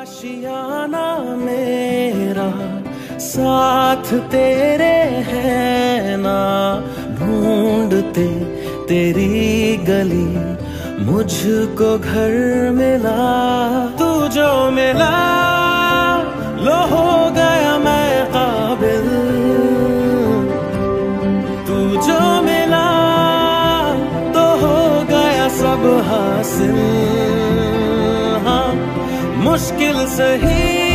आशियाना मेरा, साथ तेरे है ना। ढूंढते तेरी गली, मुझको घर मिला तू जो मिला। लो हो गया मैं काबिल तू जो मिला तो हो गया सब हासिल। मुश्किल सही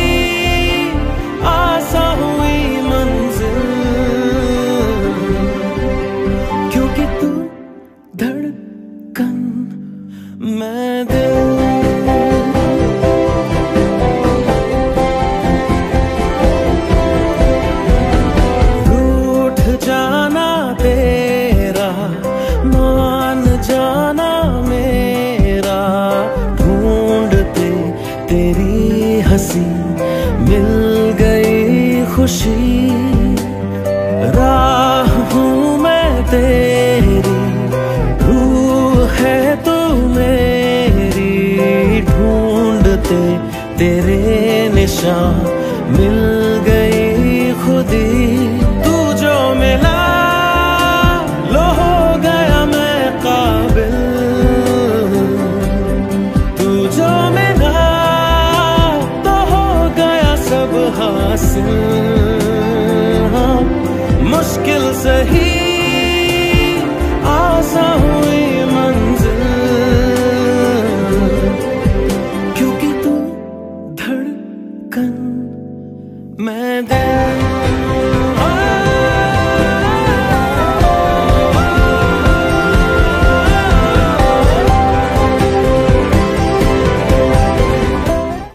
तेरी हँसी मिल गई खुशी। राह हूँ मैं तेरी, रूह है तू मेरी। ढूंढते तेरे निशान मिल गई सुलहा मुश्किल सही आसा हुई मंजिल। क्योंकि तू धड़कन मैं दे